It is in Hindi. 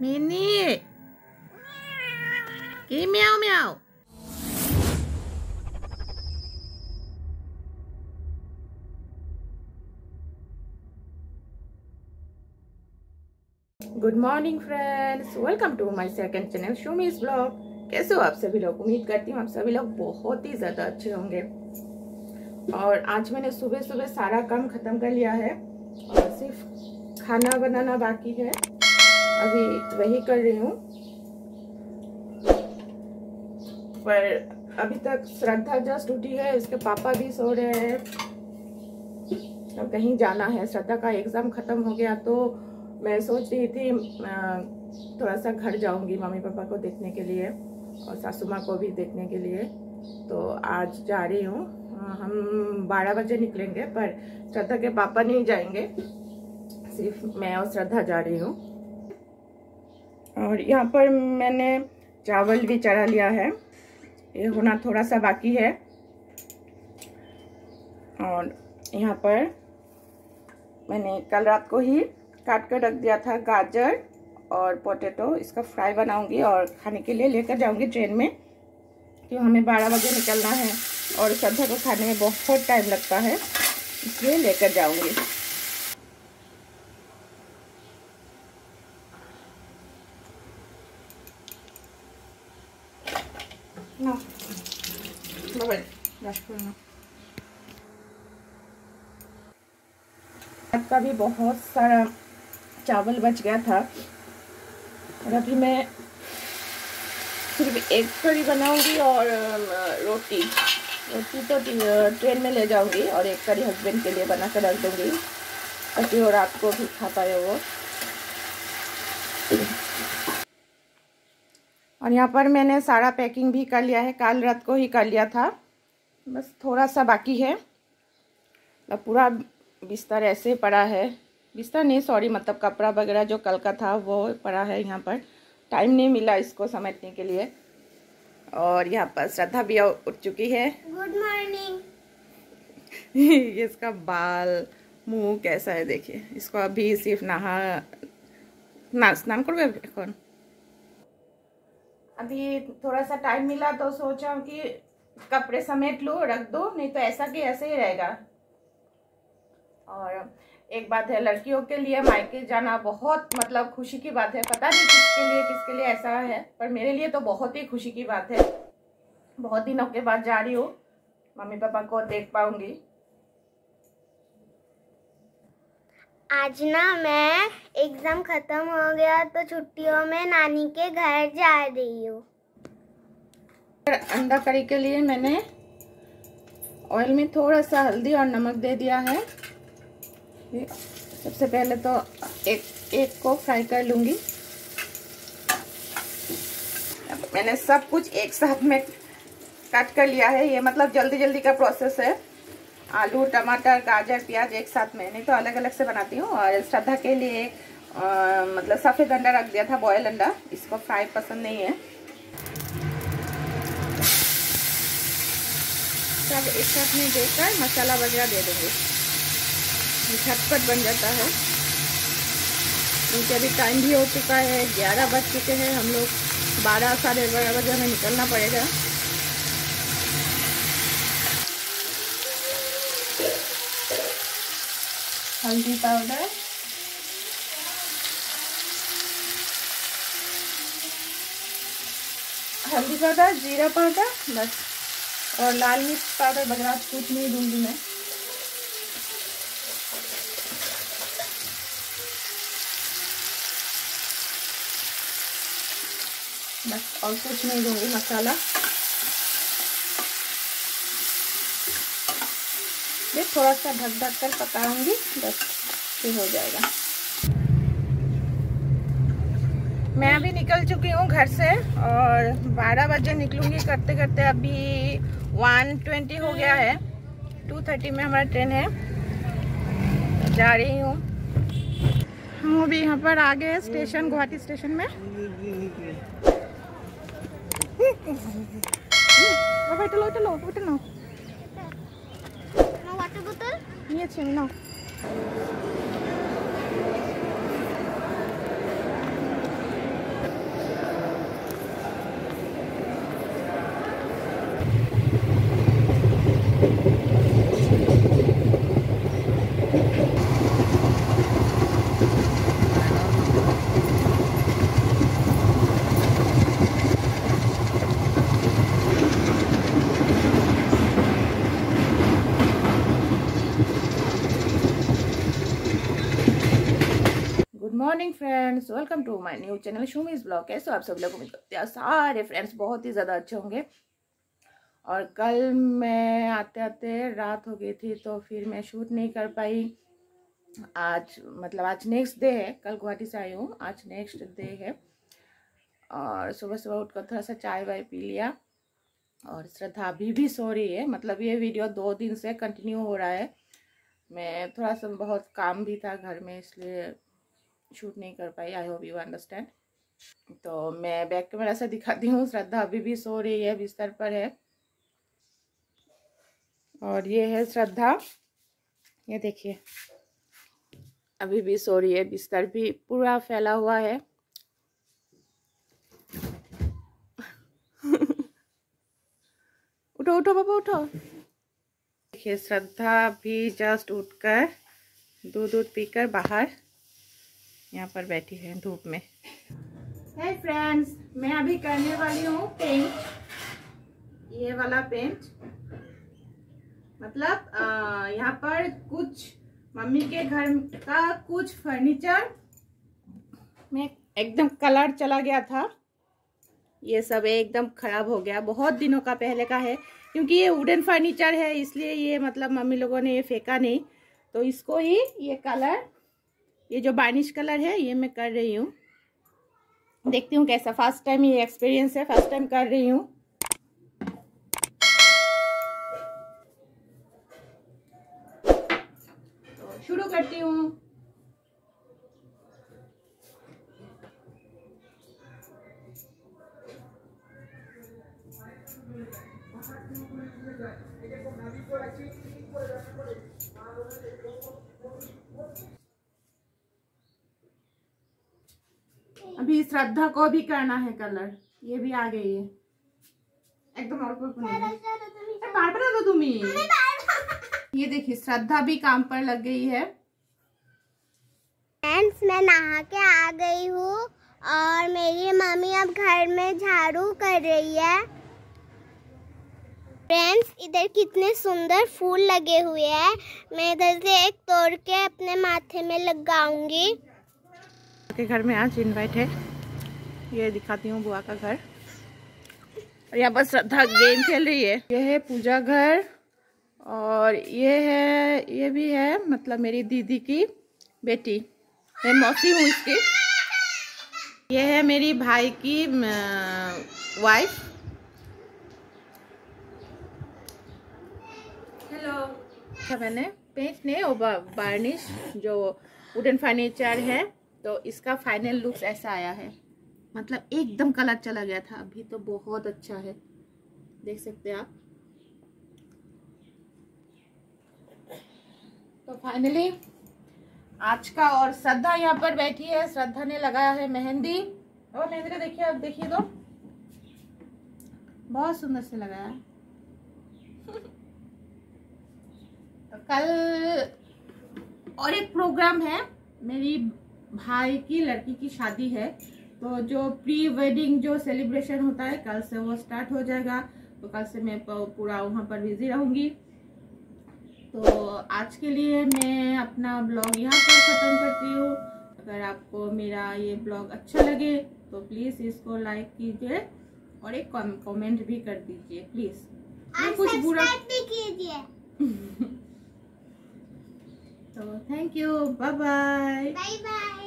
Minnie. Cái meow meow. Good morning friends welcome to my second channel Shomi's blog कैसे हो आप सभी लोग? उम्मीद करती हूँ आप सभी लोग बहुत ही ज़्यादा अच्छे होंगे। और आज मैंने सुबह सुबह सारा काम ख़त्म कर लिया है। और सिर्फ़ खाना बनाना बाकी है। अभी वही कर रही हूँ। पर अभी तक श्रद्धा जस्ट उठी है उसके पापा भी सो रहे हैं। अब कहीं जाना है। श्रद्धा का एग्ज़ाम ख़त्म हो गया तो मैं सोच रही थी थोड़ा सा घर जाऊँगी मम्मी पापा को देखने के लिए और सासू माँ को भी देखने के लिए। तो आज जा रही हूँ। हम बारह बजे निकलेंगे, पर श्रद्धा के पापा नहीं जाएँगे। सिर्फ़ मैं और श्रद्धा जा रही हूँ। और यहाँ पर मैंने चावल भी चढ़ा लिया है। ये होना थोड़ा सा बाकी है। और यहाँ पर मैंने कल रात को ही काट कर रख दिया था गाजर और पोटैटो। इसका फ्राई बनाऊँगी और खाने के लिए लेकर जाऊँगी ट्रेन में क्यों हमें बारह बजे निकलना है और श्रद्धा को खाने में बहुत टाइम लगता है, इसलिए लेकर जाऊँगी। का भी बहुत सारा चावल बच गया था। और अभी मैं सिर्फ़ एक कड़ी बनाऊँगी और रोटी। रोटी तो ट्रेन में ले जाऊँगी और एक कड़ी हस्बैंड के लिए बना कर रख दूँगी, ताकि वो रात को भी खा पाए वो। और यहाँ पर मैंने सारा पैकिंग भी कर लिया है। काल रात को ही कर लिया था। बस थोड़ा सा बाकी है। पूरा बिस्तर ऐसे पड़ा है। बिस्तर नहीं सॉरी मतलब कपड़ा वगैरह जो कल का था वो पड़ा है यहाँ पर। टाइम नहीं मिला इसको समेटने के लिए। और यहाँ पर श्रद्धा भी उठ चुकी है। गुड मॉर्निंग ये इसका बाल मुँह कैसा है देखिए। इसको अभी सिर्फ़ नहा ना स्नान करोगे कौन? अभी थोड़ा सा टाइम मिला तो सोचा कि कपड़े समेट लो, रख दो, नहीं तो ऐसा कि ऐसे ही रहेगा। और एक बात है, लड़कियों के लिए मायके जाना बहुत मतलब खुशी की बात है। पता नहीं किसके लिए किसके लिए ऐसा है, पर मेरे लिए तो बहुत ही खुशी की बात है। बहुत दिनों के बाद जा रही हूँ मम्मी पापा को देख पाऊँगी। आज ना मैं एग्ज़ाम खत्म हो गया तो छुट्टियों में नानी के घर जा रही हूँ। अंडा करी के लिए मैंने ऑयल में थोड़ा सा हल्दी और नमक दे दिया है। सबसे पहले तो एक एक को फ्राई कर लूँगी। मैंने सब कुछ एक साथ में कट कर लिया है। ये मतलब जल्दी जल्दी का प्रोसेस है। आलू टमाटर गाजर प्याज एक साथ में नहीं तो अलग अलग से बनाती हूँ और श्रद्धा के लिए आ, मतलब सफ़ेद अंडा रख दिया था बॉयल अंडा। इसको फ्राई पसंद नहीं है। सब एक साथ में देकर मसाला वगैरह दे देंगे। झटपट बन जाता है। क्योंकि अभी टाइम भी हो चुका है ग्यारह बज चुके हैं हम लोग बारह साढ़े बारह बजे हमें निकलना पड़ेगा। हल्दी पाउडर। हल्दी पाउडर, जीरा पाउडर, बस। और लाल मिर्च पाउडर वगैरह कुछ नहीं दूँगी मैं। बस, और कुछ नहीं दूँगी मसाला। थोड़ा सा ढक ढक कर पकाऊँगी, बस फिर हो जाएगा। मैं अभी निकल चुकी हूँ घर से और 12 बजे निकलूँगी करते करते अभी 120 हो गया है। 2:30 में हमारा ट्रेन है। जा रही हूँ। हम अभी यहाँ पर आ गए स्टेशन, गुवाहाटी स्टेशन में। चलो चलो चलो Ты бутыль? Нет, все. Morning friends, welcome to my new channel Shumi's blog कैसे आप सब लोग उम्मीद करते हैं सारे फ्रेंड्स बहुत ही ज़्यादा अच्छे होंगे। और कल मैं आते आते रात हो गई थी तो फिर मैं शूट नहीं कर पाई। आज मतलब आज नेक्स्ट डे है, कल गुवाहाटी से आई हूँ, आज नेक्स्ट डे है। और सुबह सुबह उठकर थोड़ा सा चाय वाय पी लिया। और श्रद्धा अभी भी सो रही है मतलब ये वीडियो दो दिन से कंटिन्यू हो रहा है। मैं थोड़ा सा बहुत काम भी था घर में, इसलिए शूट नहीं कर पाई आई होप यू अंडरस्टैंड तो मैं बैक कैमरा से दिखाती हूँ, श्रद्धा अभी भी सो रही है, बिस्तर पर है। और ये है श्रद्धा। ये देखिए, अभी भी सो रही है, बिस्तर भी पूरा फैला हुआ है। उठो उठो पापा उठो। देखिए, श्रद्धा भी जस्ट उठकर दूध दूध पीकर बाहर यहाँ पर बैठी है धूप में। है फ्रेंड्स मैं अभी करने वाली हूँ पेंट ये वाला पेंट मतलब यहाँ पर कुछ मम्मी के घर का कुछ फर्नीचर में एकदम कलर चला गया था। ये सब एकदम खराब हो गया। बहुत दिनों का पहले का है, क्योंकि ये वुडन फर्नीचर है, इसलिए ये मतलब मम्मी लोगों ने ये फेंका नहीं। तो इसको ही ये कलर ये जो बार्निश कलर है, ये मैं कर रही हूँ। देखती हूँ कैसा फ़र्स्ट टाइम ये एक्सपीरियंस है फ़र्स्ट टाइम कर रही हूँ। तो शुरू करती हूँ। अभी श्रद्धा को भी करना है कलर। ये भी आ गई है। एकदम और बार बना दो तुम्हें। ये देखिए श्रद्धा भी काम पर लग गई है। फ्रेंड्स मैं नहा के आ गई हूँ और मेरी मम्मी अब घर में झाड़ू कर रही है। फ्रेंड्स इधर कितने सुंदर फूल लगे हुए हैं। मैं इधर से एक तोड़ के अपने माथे में लगाऊँगी। के घर में आज इनवाइट है। ये दिखाती हूँ बुआ का घर। और यहाँ पर श्रद्धा गेम खेल रही है। ये है पूजा घर और ये है ये भी है मतलब मेरी दीदी की बेटी। मैं मौसी हूँ इसकी। ये है मेरी भाई की वाइफ हेलो मैंने? पेंट नहीं वो बार्निश जो वुडन फर्नीचर है। तो इसका फाइनल लुक्स ऐसा आया है। मतलब एकदम कलर चला गया था। अभी तो बहुत अच्छा है। देख सकते हैं आप। तो फाइनली आज का और श्रद्धा यहाँ पर बैठी है। श्रद्धा ने लगाया है मेहंदी। और मेहंदी देखिए आप, देखिए तो। बहुत सुंदर से लगाया। तो कल और एक प्रोग्राम है। मेरी भाई की लड़की की शादी है तो जो प्री वेडिंग जो सेलिब्रेशन होता है कल से वो स्टार्ट हो जाएगा। तो कल से मैं पूरा वहाँ पर बिज़ी रहूँगी। तो आज के लिए मैं अपना ब्लॉग यहाँ पर ख़त्म करती हूँ। अगर आपको मेरा ये ब्लॉग अच्छा लगे तो प्लीज़ इसको लाइक कीजिए और एक कमेंट भी कर दीजिए प्लीज़ कुछ बुरा भी कीजिए। तो thank you bye bye bye bye